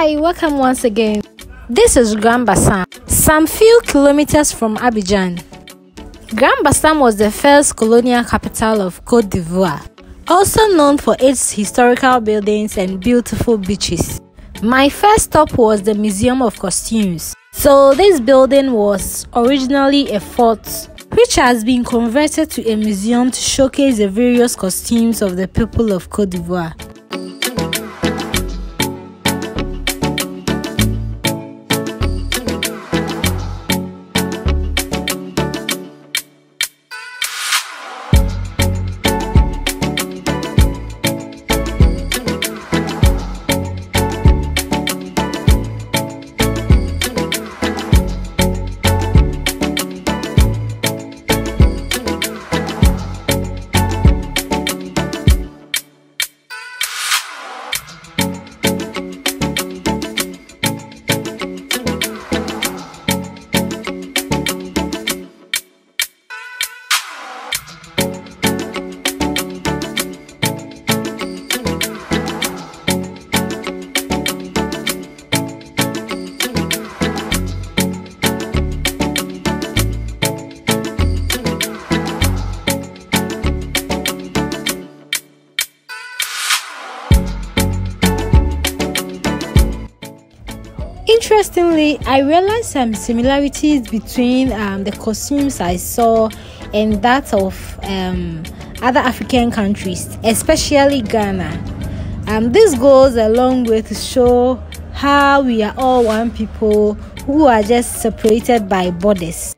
Hi, welcome once again. This is Grand Bassam, some few kilometers from Abidjan. Grand Bassam was the first colonial capital of Cote d'Ivoire, also known for its historical buildings and beautiful beaches. My first stop was the Museum of Costumes. So, this building was originally a fort which has been converted to a museum to showcase the various costumes of the people of Cote d'Ivoire. Interestingly, I realized some similarities between um, the costumes I saw and that of um, other African countries, especially Ghana. Um, this goes a long way to show how we are all one people who are just separated by borders.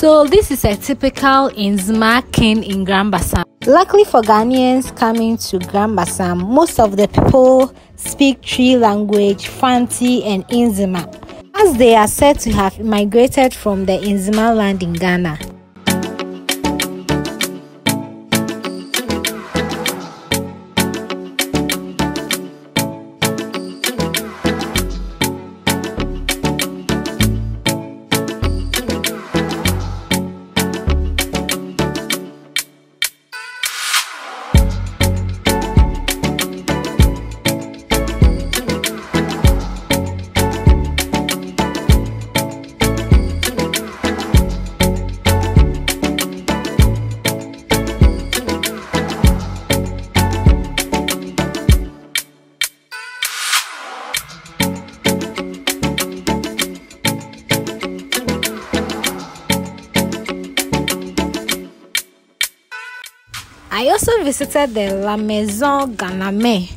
So this is a typical Nzema king in Grand Bassam. Luckily for Ghanaians coming to Grand Bassam, most of the people speak three language, Fanti and Nzema, as they are said to have migrated from the Nzema land in Ghana. I also visited the La Maison Ganamet,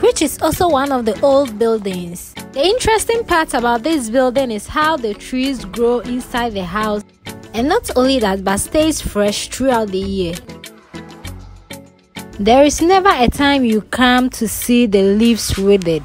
which is also one of the old buildings. The interesting part about this building is how the trees grow inside the house, and not only that, but stays fresh throughout the year. There is never a time you come to see the leaves withered.